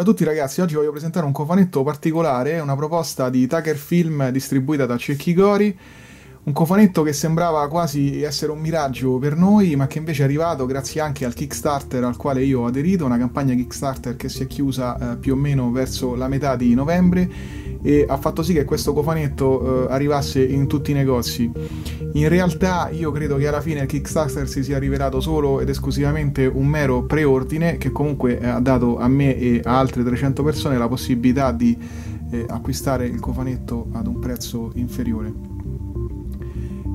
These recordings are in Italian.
Ciao a tutti ragazzi, oggi voglio presentare un cofanetto particolare, una proposta di Tucker Film distribuita da Cecchigori, un cofanetto che sembrava quasi essere un miraggio per noi, ma che invece è arrivato grazie anche al Kickstarter al quale io ho aderito, una campagna Kickstarter che si è chiusa eh, più o meno verso la metà di novembre e ha fatto sì che questo cofanetto eh, arrivasse in tutti i negozi. In realtà io credo che alla fine il Kickstarter si sia rivelato solo ed esclusivamente un mero preordine che comunque eh, ha dato a me e a altre 300 persone la possibilità di eh, acquistare il cofanetto ad un prezzo inferiore.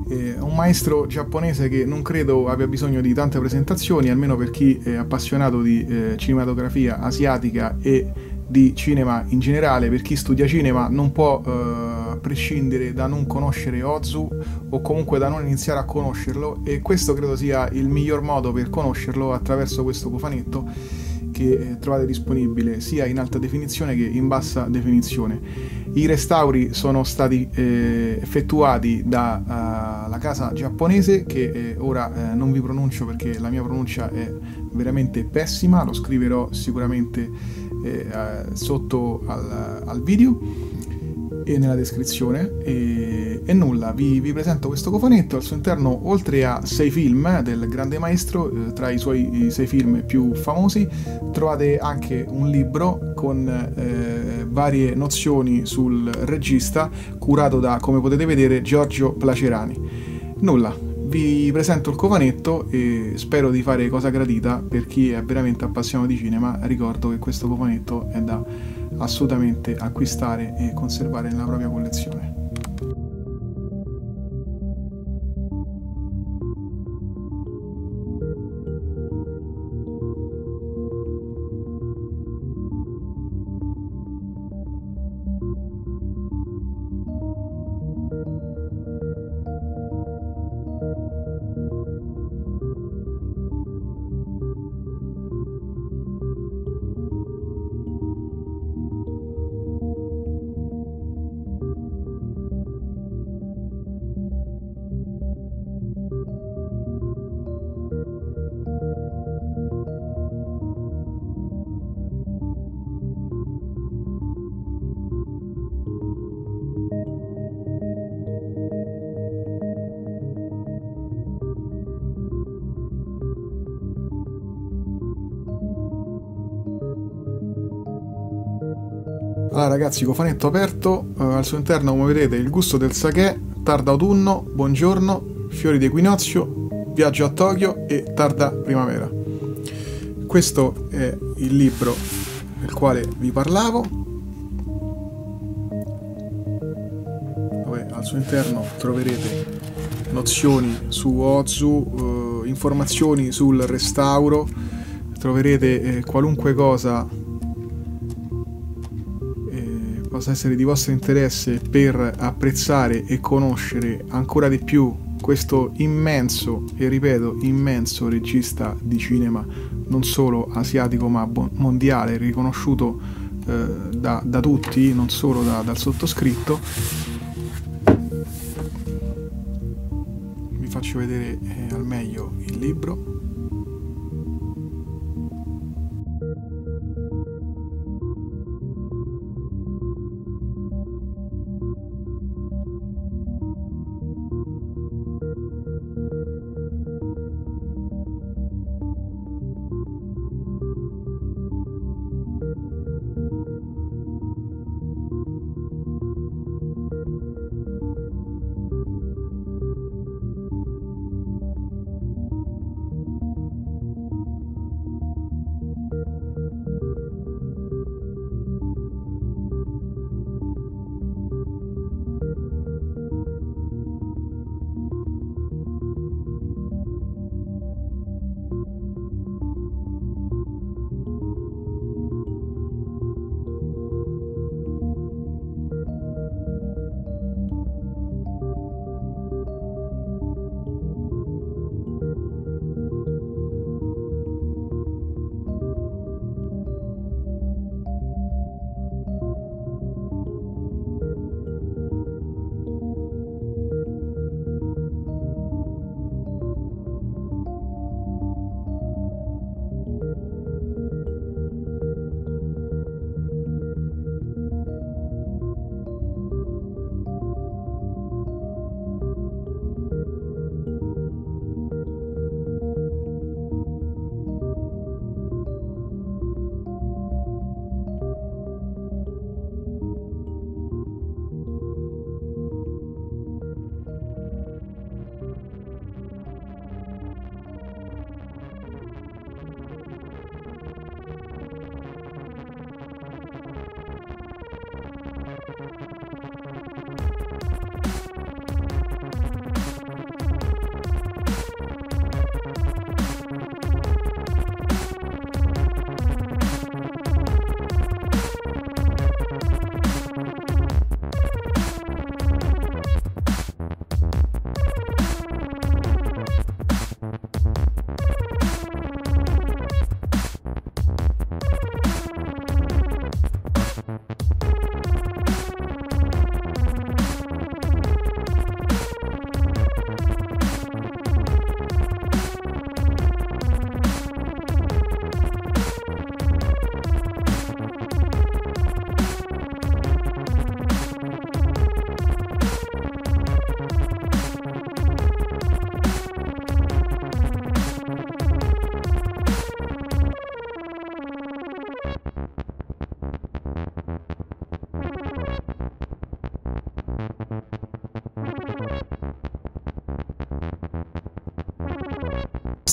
È un maestro giapponese che non credo abbia bisogno di tante presentazioni, almeno per chi è appassionato di eh, cinematografia asiatica e di cinema in generale, per chi studia cinema non può eh, prescindere da non conoscere Ozu o comunque da non iniziare a conoscerlo e questo credo sia il miglior modo per conoscerlo attraverso questo cofanetto che eh, trovate disponibile sia in alta definizione che in bassa definizione. I restauri sono stati eh, effettuati dalla uh, casa giapponese che eh, ora eh, non vi pronuncio perché la mia pronuncia è veramente pessima, lo scriverò sicuramente eh, sotto al, al, video nella descrizione. E, e nulla, vi, vi, presento questo cofanetto. Al suo interno oltre a sei film del grande maestro eh, tra i suoi i sei film più famosi trovate anche un libro con eh, varie nozioni sul regista curato da come potete vedere Giorgio Placerani. Nulla vi presento il cofanetto e spero di fare cosa gradita per chi è veramente appassionato di cinema. Ricordo che questo cofanetto è da assolutamente acquistare e conservare nella propria collezione. Allora ragazzi, cofanetto aperto, uh, al suo interno come vedete il gusto del sake, tarda autunno, buongiorno, fiori di equinozio, viaggio a Tokyo e tarda primavera. Questo è il libro del quale vi parlavo, al suo interno troverete nozioni su Ozu, uh, informazioni sul restauro, troverete eh, qualunque cosa possa essere di vostro interesse per apprezzare e conoscere ancora di più questo immenso, e ripeto, immenso regista di cinema, non solo asiatico ma mondiale, riconosciuto eh, da, da, tutti, non solo da, dal sottoscritto. Vi faccio vedere eh, al meglio il libro.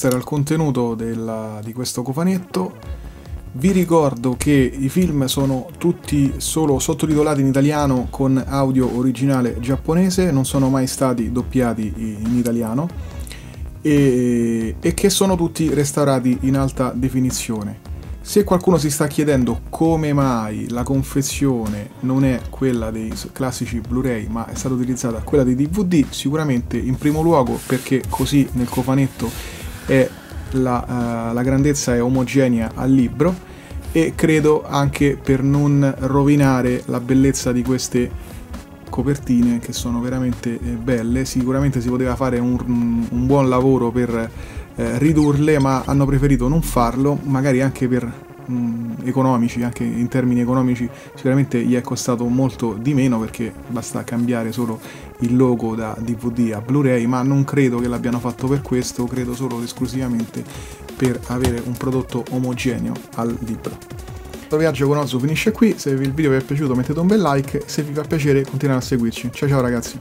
Questo era il contenuto della, di questo cofanetto. Vi ricordo che i film sono tutti solo sottotitolati in italiano con audio originale giapponese, non sono mai stati doppiati in italiano e, e che sono tutti restaurati in alta definizione. Se qualcuno si sta chiedendo come mai la confezione non è quella dei classici Blu-ray ma è stata utilizzata quella dei DVD, sicuramente in primo luogo perché così nel cofanetto è la, uh, la grandezza è omogenea al libro e credo anche per non rovinare la bellezza di queste copertine che sono veramente eh, belle. Sicuramente si poteva fare un, un buon lavoro per eh, ridurle ma hanno preferito non farlo magari anche per mh, mm, economici anche in termini economici. Sicuramente gli è costato molto di meno perché basta cambiare solo il logo da DVD a Blu-ray ma non credo che l'abbiano fatto per questo credo solo ed esclusivamente per avere un prodotto omogeneo al libro. Questo viaggio con Ozu finisce qui, se il video vi è piaciuto mettete un bel like, se vi fa piacere continuate a seguirci. Ciao ciao ragazzi!